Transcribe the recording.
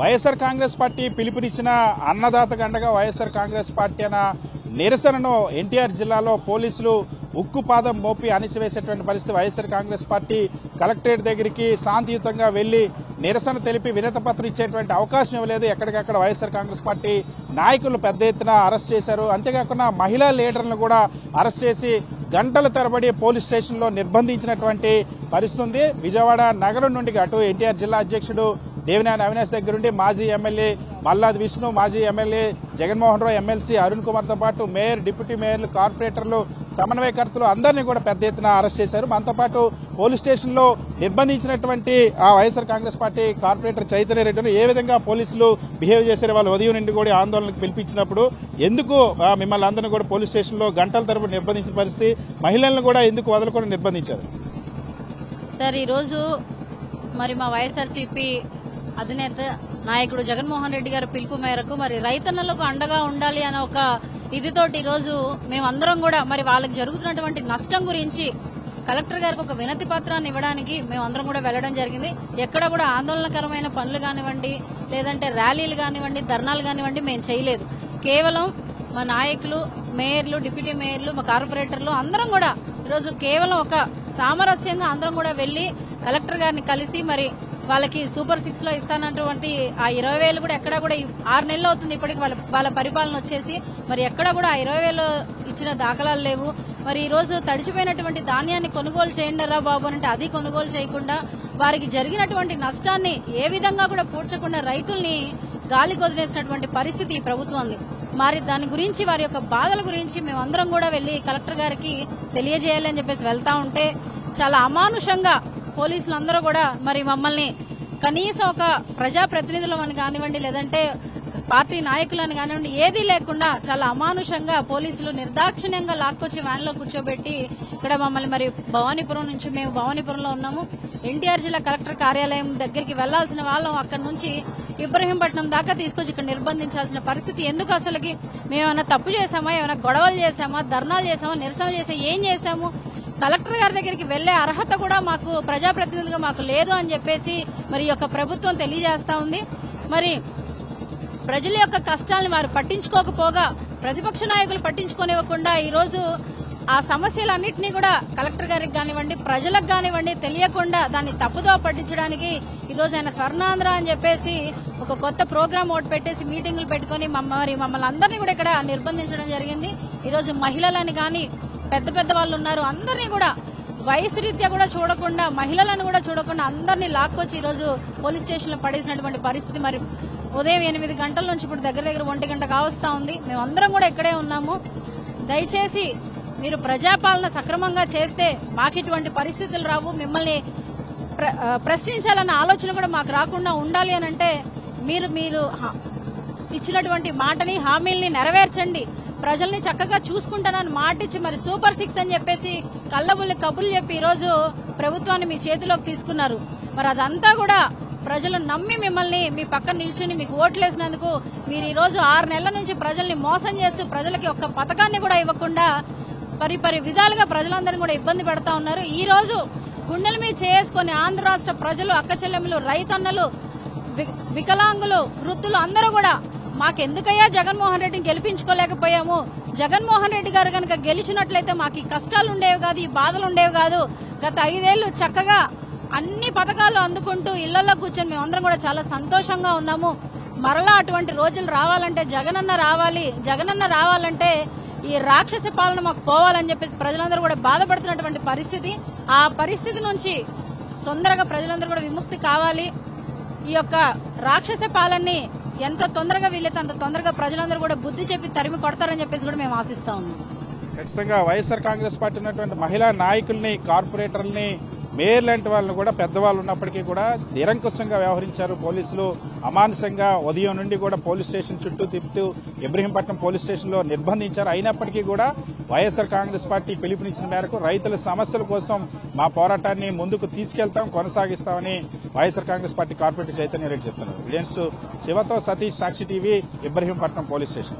YSR Congress party పిలుపునిచ్చిన అన్నదాతకు అండగా వైఎస్ఆర్ కాంగ్రెస్ పార్టీ అన్న నిరసనను ఎన్టీఆర్ జిల్లాలో పోలీసులు ఉక్కుపాదం మోపి అణిచివేసేటువంటి పరిస్థితి వైఎస్ఆర్ కాంగ్రెస్ పార్టీ కలెక్టరేట్ దగ్గరికి శాంతియుతంగా వెళ్ళి నిరసన తెలిపి వినతపత్రం ఇచ్చేటువంటి అవకాశం ఇవ్వలేదు. ఎక్కడికక్కడ వైఎస్ఆర్ కాంగ్రెస్ పార్టీ నాయకులు పెద్ద ఎత్తున అరెస్ట్ చేశారు. అంతేకాకుండా మహిళా లీడర్లను కూడా అరెస్ట్ చేసి గంటల తరబడి పోలీస్ స్టేషన్లో నిర్బంధించినటువంటి పరిస్థితి ఉంది. విజయవాడ నగరం నుండి అటు ఎన్టీఆర్ జిల్లా అధ్యక్షుడు దేవినేని అవినాష్ దగ్గర ఉండి మాజీ ఎమ్మెల్యే మల్లాది విష్ణు మాజీ ఎమ్మెల్యే జగన్మోహన్ రావు ఎమ్మెల్సీ అరుణ్ కుమార్తో పాటు మేయర్ డిప్యూటీ మేయర్లు కార్పొరేటర్లు సమన్వయకర్తలు అందరినీ కూడా పెద్ద ఎత్తున అరెస్ట్ చేశారు. మనతో పాటు పోలీస్ స్టేషన్లో నిర్బంధించినటువంటి ఆ YSR Congress party corporator Chaitanya రెడ్డిని ఏ విధంగా పోలీసులు బిహేవ్ చేశారు వాళ్ళు ఉదయం నుండి కూడా ఆందోళనకు పిలిపించినప్పుడు ఎందుకు మిమ్మల్ని అందరినీ కూడా పోలీస్ స్టేషన్లో గంటల తరపు నిర్బంధించిన పరిస్థితి మహిళలను కూడా ఎందుకు వదలకుండా నిర్బంధించారు? సార్ ఈరోజు మరి మా వైఎస్ఆర్సీపీ అధినేత నాయకుడు జగన్మోహన్ రెడ్డి గారి పిలుపు మేరకు మరి రైతన్నలకు అండగా ఉండాలి అనే ఒక ఇదితోటి ఈరోజు మేమందరం కూడా మరి వాళ్ళకి జరుగుతున్నటువంటి నష్టం గురించి కలెక్టర్ గారికి ఒక వినతి పత్రాన్ని ఇవ్వడానికి మేమందరం కూడా వెళ్ళడం జరిగింది. ఎక్కడ కూడా ఆందోళనకరమైన పనులు కానివ్వండి లేదంటే ర్యాలీలు కానివ్వండి ధర్నాలు కానివ్వండి మేము చేయలేదు. కేవలం మా నాయకులు మేయర్లు డిప్యూటీ మేయర్లు మా కార్పొరేటర్లు అందరం కూడా ఈరోజు కేవలం ఒక సామరస్యంగా అందరం కూడా వెళ్ళి కలెక్టర్ గారిని కలిసి మరి వాళ్ళకి సూపర్ సిక్స్లో ఇస్తానటువంటి ఆ ఇరవై వేలు కూడా ఎక్కడ కూడా ఆరు నెలలు అవుతుంది ఇప్పటికి వాళ్ళ వాళ్ళ పరిపాలన వచ్చేసి. మరి ఎక్కడ కూడా ఆ ఇరవై వేలు ఇచ్చిన దాఖలాలు లేవు. మరి ఈ రోజు తడిచిపోయినటువంటి ధాన్యాన్ని కొనుగోలు చేయండి రా బాబు అంటే అది కొనుగోలు చేయకుండా వారికి జరిగినటువంటి నష్టాన్ని ఏ విధంగా కూడా పూడ్చకుండా రైతుల్ని గాలి కొదిలేసినటువంటి పరిస్థితి ఈ ప్రభుత్వం ఉంది. మరి దాని గురించి వారి యొక్క బాధల గురించి మేమందరం కూడా వెళ్ళి కలెక్టర్ గారికి తెలియజేయాలని చెప్పేసి వెళ్తా ఉంటే చాలా అమానుషంగా పోలీసులు అందరూ కూడా మరి మమ్మల్ని కనీసం ఒక ప్రజాప్రతినిధులం అని కానివ్వండి లేదంటే పార్టీ నాయకులను కానివ్వండి ఏదీ లేకుండా చాలా అమానుషంగా పోలీసులు నిర్దాక్షిణ్యంగా లాక్కొచ్చి వ్యాన్లో కూర్చోబెట్టి ఇక్కడ మమ్మల్ని మరి భవానీపురం నుంచి మేము భవానీపురంలో ఉన్నాము. ఎన్టీఆర్ జిల్లా కలెక్టర్ కార్యాలయం దగ్గరికి వెళ్ళాల్సిన వాళ్ళం అక్కడ నుంచి ఇబ్రహీంపట్నం దాకా తీసుకొచ్చి ఇక్కడ నిర్బంధించాల్సిన పరిస్థితి ఎందుకు అసలుకి? మేము ఏమైనా తప్పు చేశామా? ఏమైనా గొడవలు చేశామా? ధర్నాలు చేశామా? నిరసనలు చేసామా ఏం చేశాము? కలెక్టర్ గారి దగ్గరికి వెళ్ళే అర్హత కూడా మాకు ప్రజాప్రతినిధులుగా మాకు లేదు అని చెప్పేసి మరి యొక్క ప్రభుత్వం తెలియజేస్తా ఉంది. మరి ప్రజల యొక్క కష్టాలను వారు పట్టించుకోకపోగా ప్రతిపక్ష నాయకులు పట్టించుకోనివ్వకుండా ఈరోజు ఆ సమస్యలన్నింటినీ కూడా కలెక్టర్ గారికి కానివ్వండి ప్రజలకు కానివ్వండి తెలియకుండా దాన్ని తప్పుదో పట్టించడానికి ఈరోజు ఆయన స్వర్ణాంధ్ర అని చెప్పేసి ఒక కొత్త ప్రోగ్రామ్ ఒకటి పెట్టేసి మీటింగులు పెట్టుకుని మరి మమ్మల్ని అందరినీ కూడా ఇక్కడ నిర్బంధించడం జరిగింది. ఈరోజు మహిళలని కానీ పెద్ద పెద్ద వాళ్ళు ఉన్నారు. అందరినీ కూడా వయసు రీత్యా కూడా చూడకుండా మహిళలను కూడా చూడకుండా అందరినీ లాక్కొచ్చి ఈ రోజు పోలీస్ స్టేషన్లో పడేసినటువంటి పరిస్థితి. మరి ఉదయం ఎనిమిది గంటల నుంచి ఇప్పుడు దగ్గర దగ్గర ఒంటి గంట కావస్తా ఉంది. మేమందరం కూడా ఇక్కడే ఉన్నాము. దయచేసి మీరు ప్రజాపాలన సక్రమంగా చేస్తే మాకు ఇటువంటి పరిస్థితులు రావు. మిమ్మల్ని ప్ర- ప్రశ్నించాలన్న ఆలోచన కూడా మాకు రాకుండా ఉండాలి అని అంటే మీరు మీరు ఇచ్చినటువంటి మాటని హామీల్ని నెరవేర్చండి. ప్రజల్ని చక్కగా చూసుకుంటానని మాటిచ్చి మరి సూపర్ సిక్స్ అని చెప్పేసి కళ్ళబుల్లి కబుర్లు చెప్పి ఈరోజు ప్రభుత్వాన్ని మీ చేతిలోకి తీసుకున్నారు. మరి అదంతా కూడా ప్రజలు నమ్మి మిమ్మల్ని మీ పక్కన నిల్చుని మీకు ఓట్లేసినందుకు మీరు ఈ రోజు ఆరు నెలల నుంచి ప్రజల్ని మోసం చేస్తూ ప్రజలకి ఒక్క పథకాన్ని కూడా ఇవ్వకుండా పరి పరి విధాలుగా ప్రజలందరినీ కూడా ఇబ్బంది పెడతా ఉన్నారు. ఈ రోజు గుండెల మీద చేసుకుని ఆంధ్ర రాష్ట్ర ప్రజలు అక్క చెల్లెములు రైతన్నలు వి- వికలాంగులు వృద్ధులు అందరూ కూడా మాకెందుకయ్యా జగన్మోహన్ రెడ్డిని గెలిపించుకోలేకపోయాము? జగన్మోహన్ రెడ్డి గారు కనుక గెలిచినట్లయితే మాకు ఈ కష్టాలు ఉండేవి కాదు ఈ బాధలు ఉండేవి కాదు. గత ఐదేళ్ళు చక్కగా అన్ని పథకాలు అందుకుంటూ ఇళ్ళలో కూర్చొని మేమందరం కూడా చాలా సంతోషంగా ఉన్నాము. మరలా అటువంటి రోజులు రావాలంటే జగనన్న రావాలి జగనన్న రావాలంటే ఈ రాక్షస పాలన మాకు పోవాలని చెప్పేసి ప్రజలందరూ కూడా బాధపడుతున్నటువంటి పరిస్థితి. ఆ పరిస్థితి నుంచి తొందరగా ప్రజలందరూ కూడా విముక్తి కావాలి. ఈ యొక్క రాక్షస పాలనని ఎంత తొందరగా వీలైతే అంత తొందరగా ప్రజలందరూ కూడా బుద్ధి చెప్పి తరిమి కొడతారని చెప్పేసి కూడా మేము ఆశిస్తా ఉన్నాం. ఖచ్చితంగా వైఎస్ఆర్ కాంగ్రెస్ పార్టీ ఉన్నటువంటి మహిళా నాయకుల్ని కార్పొరేటర్లని మేయర్ లాంటి వాళ్ళని కూడా పెద్దవాళ్ళు ఉన్నప్పటికీ కూడా నిరంకుశంగా వ్యవహరించారు. పోలీసులు అమానుషంగా ఉదయం నుండి కూడా పోలీస్ స్టేషన్ చుట్టూ తిప్పుతూ ఇబ్రహీంపట్నం పోలీస్ స్టేషన్లో నిర్బంధించారు. అయినప్పటికీ కూడా వైఎస్ఆర్ కాంగ్రెస్ పార్టీ పిలుపునిచ్చిన మేరకు రైతుల సమస్యల కోసం మా పోరాటాన్ని ముందుకు తీసుకెళ్తాం కొనసాగిస్తామని వైఎస్ఆర్ కాంగ్రెస్ పార్టీ కార్పొరేటర్ చైతన్య రెడ్డి చెప్తున్నారు. విలియన్స్ శివతో Satish Sakshi TV Ibrahimpatnam police station.